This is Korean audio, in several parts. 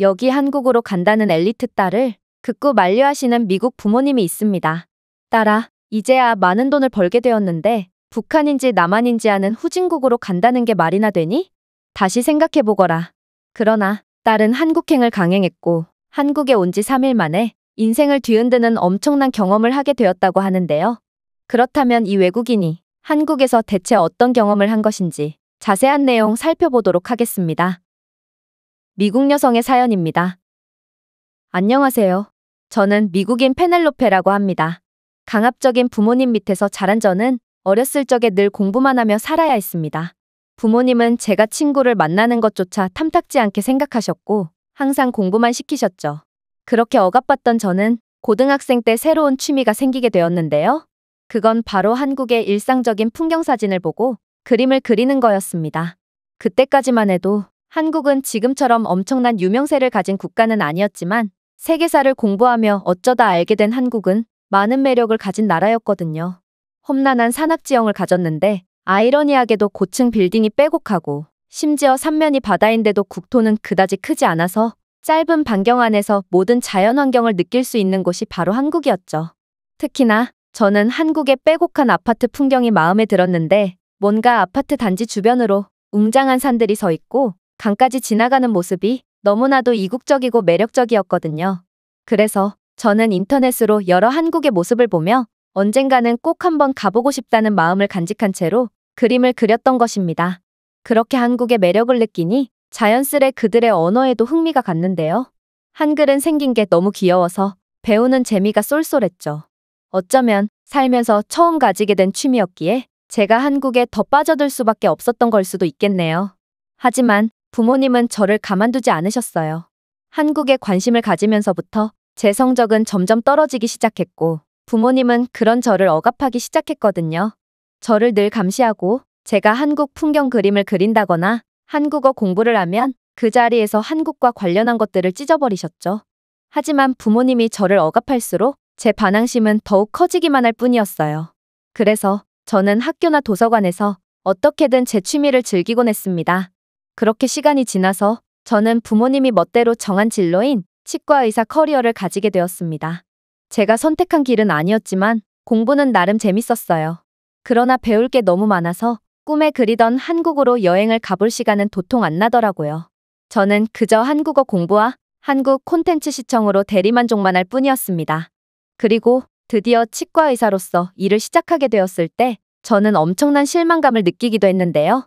여기 한국으로 간다는 엘리트 딸을 극구 만류하시는 미국 부모님이 있습니다. 딸아, 이제야 많은 돈을 벌게 되었는데 북한인지 남한인지 아는 후진국으로 간다는 게 말이나 되니? 다시 생각해보거라. 그러나 딸은 한국행을 강행했고 한국에 온 지 3일 만에 인생을 뒤흔드는 엄청난 경험을 하게 되었다고 하는데요. 그렇다면 이 외국인이 한국에서 대체 어떤 경험을 한 것인지 자세한 내용 살펴보도록 하겠습니다. 미국 여성의 사연입니다. 안녕하세요. 저는 미국인 페넬로페라고 합니다. 강압적인 부모님 밑에서 자란 저는 어렸을 적에 늘 공부만 하며 살아야 했습니다. 부모님은 제가 친구를 만나는 것조차 탐탁지 않게 생각하셨고 항상 공부만 시키셨죠. 그렇게 억압받던 저는 고등학생 때 새로운 취미가 생기게 되었는데요. 그건 바로 한국의 일상적인 풍경 사진을 보고 그림을 그리는 거였습니다. 그때까지만 해도 한국은 지금처럼 엄청난 유명세를 가진 국가는 아니었지만 세계사를 공부하며 어쩌다 알게 된 한국은 많은 매력을 가진 나라였거든요. 험난한 산악지형을 가졌는데 아이러니하게도 고층 빌딩이 빼곡하고 심지어 삼면이 바다인데도 국토는 그다지 크지 않아서 짧은 반경 안에서 모든 자연 환경을 느낄 수 있는 곳이 바로 한국이었죠. 특히나 저는 한국의 빼곡한 아파트 풍경이 마음에 들었는데 뭔가 아파트 단지 주변으로 웅장한 산들이 서 있고 강까지 지나가는 모습이 너무나도 이국적이고 매력적이었거든요. 그래서 저는 인터넷으로 여러 한국의 모습을 보며 언젠가는 꼭 한번 가보고 싶다는 마음을 간직한 채로 그림을 그렸던 것입니다. 그렇게 한국의 매력을 느끼니 자연스레 그들의 언어에도 흥미가 갔는데요. 한글은 생긴 게 너무 귀여워서 배우는 재미가 쏠쏠했죠. 어쩌면 살면서 처음 가지게 된 취미였기에 제가 한국에 더 빠져들 수밖에 없었던 걸 수도 있겠네요. 하지만 부모님은 저를 가만두지 않으셨어요. 한국에 관심을 가지면서부터 제 성적은 점점 떨어지기 시작했고 부모님은 그런 저를 억압하기 시작했거든요. 저를 늘 감시하고 제가 한국 풍경 그림을 그린다거나 한국어 공부를 하면 그 자리에서 한국과 관련한 것들을 찢어버리셨죠. 하지만 부모님이 저를 억압할수록 제 반항심은 더욱 커지기만 할 뿐이었어요. 그래서 저는 학교나 도서관에서 어떻게든 제 취미를 즐기곤 했습니다. 그렇게 시간이 지나서 저는 부모님이 멋대로 정한 진로인 치과 의사 커리어를 가지게 되었습니다. 제가 선택한 길은 아니었지만 공부는 나름 재밌었어요. 그러나 배울 게 너무 많아서 꿈에 그리던 한국으로 여행을 가볼 시간은 도통 안 나더라고요. 저는 그저 한국어 공부와 한국 콘텐츠 시청으로 대리만족만 할 뿐이었습니다. 그리고 드디어 치과 의사로서 일을 시작하게 되었을 때 저는 엄청난 실망감을 느끼기도 했는데요.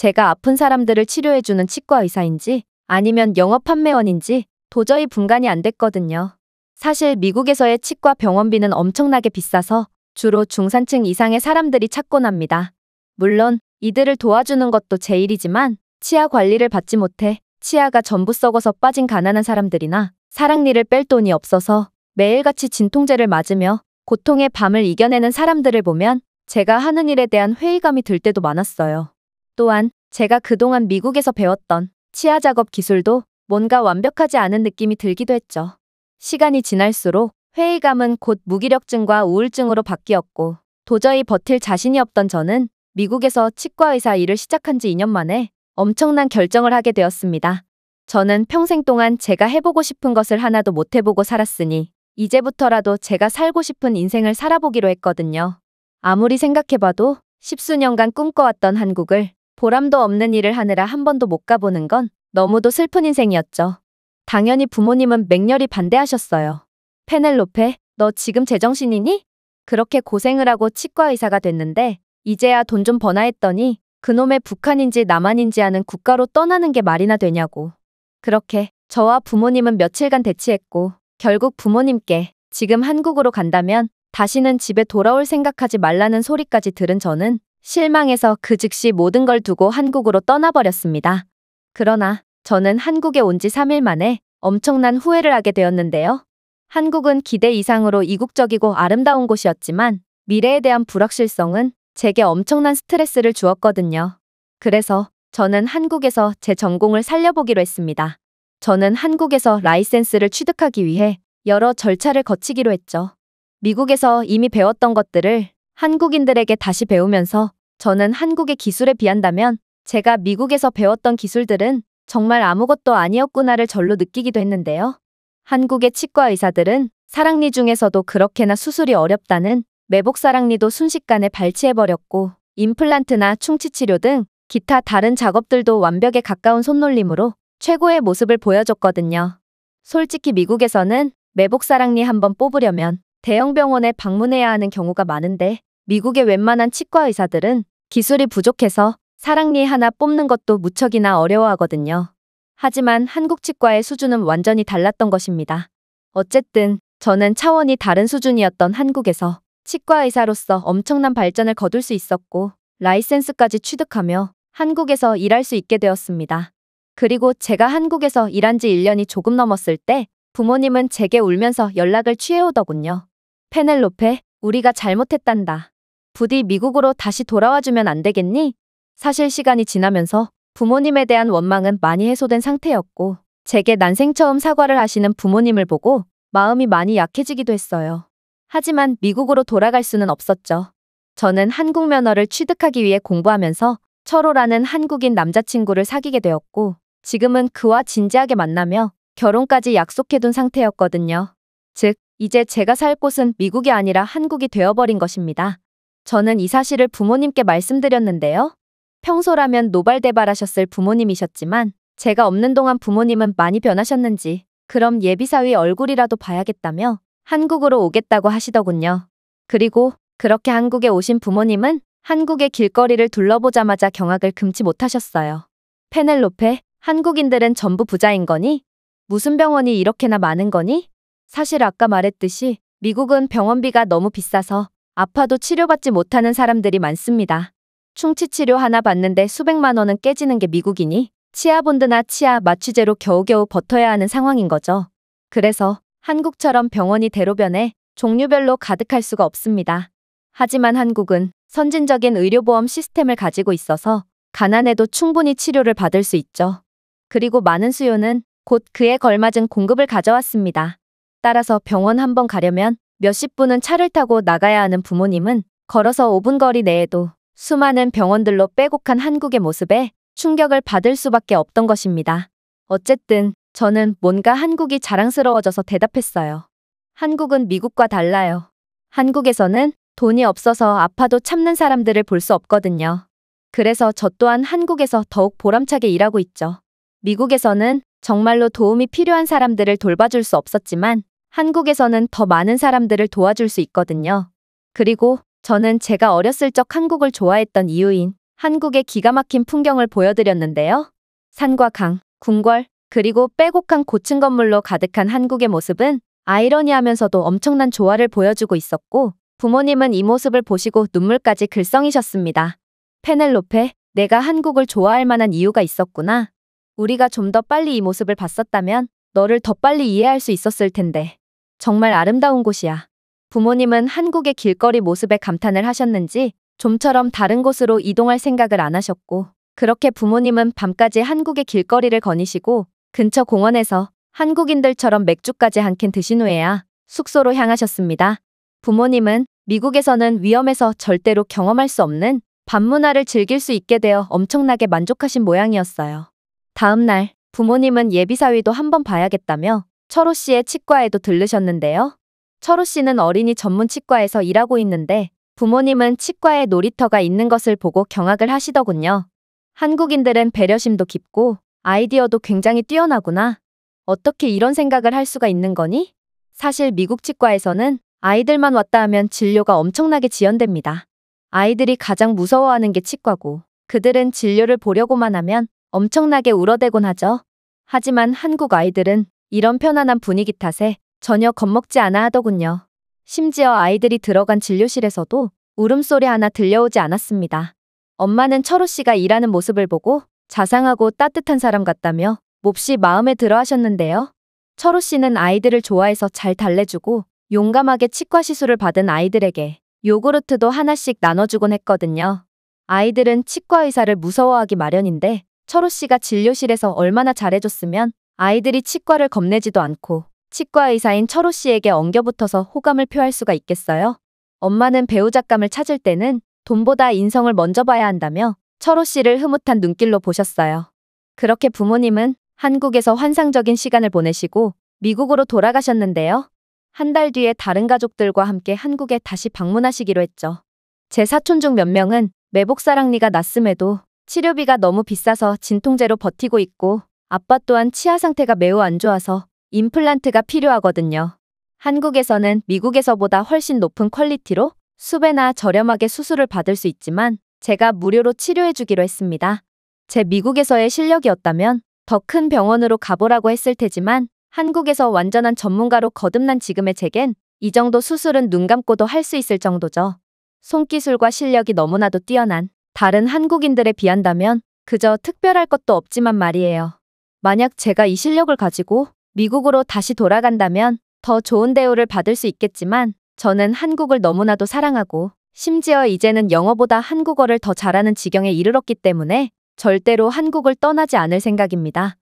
제가 아픈 사람들을 치료해주는 치과 의사인지 아니면 영업 판매원인지 도저히 분간이 안 됐거든요. 사실 미국에서의 치과 병원비는 엄청나게 비싸서 주로 중산층 이상의 사람들이 찾곤 합니다. 물론 이들을 도와주는 것도 제 일이지만 치아 관리를 받지 못해 치아가 전부 썩어서 빠진 가난한 사람들이나 사랑니를 뺄 돈이 없어서 매일같이 진통제를 맞으며 고통의 밤을 이겨내는 사람들을 보면 제가 하는 일에 대한 회의감이 들 때도 많았어요. 또한 제가 그동안 미국에서 배웠던 치아 작업 기술도 뭔가 완벽하지 않은 느낌이 들기도 했죠. 시간이 지날수록 회의감은 곧 무기력증과 우울증으로 바뀌었고 도저히 버틸 자신이 없던 저는 미국에서 치과 의사 일을 시작한 지 2년 만에 엄청난 결정을 하게 되었습니다. 저는 평생 동안 제가 해보고 싶은 것을 하나도 못 해보고 살았으니 이제부터라도 제가 살고 싶은 인생을 살아보기로 했거든요. 아무리 생각해봐도 십수년간 꿈꿔왔던 한국을 보람도 없는 일을 하느라 한 번도 못 가보는 건 너무도 슬픈 인생이었죠. 당연히 부모님은 맹렬히 반대하셨어요. 페넬로페, 너 지금 제정신이니? 그렇게 고생을 하고 치과 의사가 됐는데 이제야 돈 좀 버나 했더니 그놈의 북한인지 남한인지 하는 국가로 떠나는 게 말이나 되냐고. 그렇게 저와 부모님은 며칠간 대치했고 결국 부모님께 지금 한국으로 간다면 다시는 집에 돌아올 생각하지 말라는 소리까지 들은 저는 실망해서 그 즉시 모든 걸 두고 한국으로 떠나버렸습니다. 그러나 저는 한국에 온 지 3일 만에 엄청난 후회를 하게 되었는데요. 한국은 기대 이상으로 이국적이고 아름다운 곳이었지만 미래에 대한 불확실성은 제게 엄청난 스트레스를 주었거든요. 그래서 저는 한국에서 제 전공을 살려보기로 했습니다. 저는 한국에서 라이센스를 취득하기 위해 여러 절차를 거치기로 했죠. 미국에서 이미 배웠던 것들을 한국인들에게 다시 배우면서 저는 한국의 기술에 비한다면 제가 미국에서 배웠던 기술들은 정말 아무것도 아니었구나를 절로 느끼기도 했는데요. 한국의 치과 의사들은 사랑니 중에서도 그렇게나 수술이 어렵다는 매복 사랑니도 순식간에 발치해버렸고 임플란트나 충치 치료 등 기타 다른 작업들도 완벽에 가까운 손놀림으로 최고의 모습을 보여줬거든요. 솔직히 미국에서는 매복 사랑니 한번 뽑으려면 대형 병원에 방문해야 하는 경우가 많은데 미국의 웬만한 치과 의사들은 기술이 부족해서 사랑니 하나 뽑는 것도 무척이나 어려워하거든요. 하지만 한국 치과의 수준은 완전히 달랐던 것입니다. 어쨌든 저는 차원이 다른 수준이었던 한국에서 치과 의사로서 엄청난 발전을 거둘 수 있었고 라이센스까지 취득하며 한국에서 일할 수 있게 되었습니다. 그리고 제가 한국에서 일한 지 1년이 조금 넘었을 때 부모님은 제게 울면서 연락을 취해오더군요. 페넬로페, 우리가 잘못했단다. 부디 미국으로 다시 돌아와주면 안 되겠니? 사실 시간이 지나면서 부모님에 대한 원망은 많이 해소된 상태였고, 제게 난생 처음 사과를 하시는 부모님을 보고 마음이 많이 약해지기도 했어요. 하지만 미국으로 돌아갈 수는 없었죠. 저는 한국 면허를 취득하기 위해 공부하면서 철호라는 한국인 남자친구를 사귀게 되었고, 지금은 그와 진지하게 만나며 결혼까지 약속해둔 상태였거든요. 즉, 이제 제가 살 곳은 미국이 아니라 한국이 되어버린 것입니다. 저는 이 사실을 부모님께 말씀드렸는데요. 평소라면 노발대발하셨을 부모님이셨지만 제가 없는 동안 부모님은 많이 변하셨는지 그럼 예비사위 얼굴이라도 봐야겠다며 한국으로 오겠다고 하시더군요. 그리고 그렇게 한국에 오신 부모님은 한국의 길거리를 둘러보자마자 경악을 금치 못하셨어요. 페넬로페, 한국인들은 전부 부자인 거니? 무슨 병원이 이렇게나 많은 거니? 사실 아까 말했듯이 미국은 병원비가 너무 비싸서 아파도 치료받지 못하는 사람들이 많습니다. 충치 치료 하나 받는데 수백만 원은 깨지는 게 미국이니 치아 본드나 치아 마취제로 겨우겨우 버텨야 하는 상황인 거죠. 그래서 한국처럼 병원이 대로변에 종류별로 가득할 수가 없습니다. 하지만 한국은 선진적인 의료보험 시스템을 가지고 있어서 가난해도 충분히 치료를 받을 수 있죠. 그리고 많은 수요는 곧 그에 걸맞은 공급을 가져왔습니다. 따라서 병원 한번 가려면 몇십 분은 차를 타고 나가야 하는 부모님은 걸어서 5분 거리 내에도 수많은 병원들로 빼곡한 한국의 모습에 충격을 받을 수밖에 없던 것입니다. 어쨌든 저는 뭔가 한국이 자랑스러워져서 대답했어요. 한국은 미국과 달라요. 한국에서는 돈이 없어서 아파도 참는 사람들을 볼 수 없거든요. 그래서 저 또한 한국에서 더욱 보람차게 일하고 있죠. 미국에서는 정말로 도움이 필요한 사람들을 돌봐줄 수 없었지만 한국에서는 더 많은 사람들을 도와줄 수 있거든요. 그리고 저는 제가 어렸을 적 한국을 좋아했던 이유인 한국의 기가 막힌 풍경을 보여드렸는데요. 산과 강, 궁궐, 그리고 빼곡한 고층 건물로 가득한 한국의 모습은 아이러니하면서도 엄청난 조화를 보여주고 있었고 부모님은 이 모습을 보시고 눈물까지 글썽이셨습니다. 페넬로페, 내가 한국을 좋아할 만한 이유가 있었구나. 우리가 좀 더 빨리 이 모습을 봤었다면 너를 더 빨리 이해할 수 있었을 텐데. 정말 아름다운 곳이야. 부모님은 한국의 길거리 모습에 감탄을 하셨는지 좀처럼 다른 곳으로 이동할 생각을 안 하셨고, 그렇게 부모님은 밤까지 한국의 길거리를 거니시고 근처 공원에서 한국인들처럼 맥주까지 한 캔 드신 후에야 숙소로 향하셨습니다. 부모님은 미국에서는 위험해서 절대로 경험할 수 없는 밤문화를 즐길 수 있게 되어 엄청나게 만족하신 모양이었어요. 다음 날 부모님은 예비사위도 한번 봐야겠다며 철호 씨의 치과에도 들르셨는데요. 철호 씨는 어린이 전문 치과에서 일하고 있는데 부모님은 치과에 놀이터가 있는 것을 보고 경악을 하시더군요. 한국인들은 배려심도 깊고 아이디어도 굉장히 뛰어나구나. 어떻게 이런 생각을 할 수가 있는 거니? 사실 미국 치과에서는 아이들만 왔다 하면 진료가 엄청나게 지연됩니다. 아이들이 가장 무서워하는 게 치과고 그들은 진료를 보려고만 하면 엄청나게 울어대곤 하죠. 하지만 한국 아이들은 이런 편안한 분위기 탓에 전혀 겁먹지 않아 하더군요. 심지어 아이들이 들어간 진료실에서도 울음소리 하나 들려오지 않았습니다. 엄마는 철호 씨가 일하는 모습을 보고 자상하고 따뜻한 사람 같다며 몹시 마음에 들어 하셨는데요. 철호 씨는 아이들을 좋아해서 잘 달래주고 용감하게 치과 시술을 받은 아이들에게 요구르트도 하나씩 나눠주곤 했거든요. 아이들은 치과 의사를 무서워하기 마련인데 철호 씨가 진료실에서 얼마나 잘해줬으면 아이들이 치과를 겁내지도 않고 치과 의사인 철호 씨에게 엉겨붙어서 호감을 표할 수가 있겠어요? 엄마는 배우작감을 찾을 때는 돈보다 인성을 먼저 봐야 한다며 철호 씨를 흐뭇한 눈길로 보셨어요. 그렇게 부모님은 한국에서 환상적인 시간을 보내시고 미국으로 돌아가셨는데요. 한 달 뒤에 다른 가족들과 함께 한국에 다시 방문하시기로 했죠. 제 사촌 중 몇 명은 매복사랑니가 났음에도 치료비가 너무 비싸서 진통제로 버티고 있고 아빠 또한 치아 상태가 매우 안 좋아서 임플란트가 필요하거든요. 한국에서는 미국에서보다 훨씬 높은 퀄리티로 수배나 저렴하게 수술을 받을 수 있지만 제가 무료로 치료해주기로 했습니다. 제 미국에서의 실력이었다면 더 큰 병원으로 가보라고 했을 테지만 한국에서 완전한 전문가로 거듭난 지금의 제겐 이 정도 수술은 눈 감고도 할 수 있을 정도죠. 손기술과 실력이 너무나도 뛰어난 다른 한국인들에 비한다면 그저 특별할 것도 없지만 말이에요. 만약 제가 이 실력을 가지고 미국으로 다시 돌아간다면 더 좋은 대우를 받을 수 있겠지만 저는 한국을 너무나도 사랑하고 심지어 이제는 영어보다 한국어를 더 잘하는 지경에 이르렀기 때문에 절대로 한국을 떠나지 않을 생각입니다.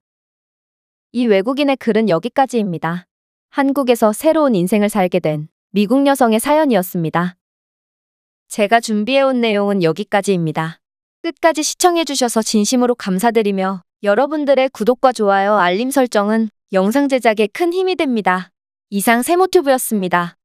이 외국인의 글은 여기까지입니다. 한국에서 새로운 인생을 살게 된 미국 여성의 사연이었습니다. 제가 준비해온 내용은 여기까지입니다. 끝까지 시청해주셔서 진심으로 감사드리며 여러분들의 구독과 좋아요, 알림 설정은 영상 제작에 큰 힘이 됩니다. 이상 세모튜브였습니다.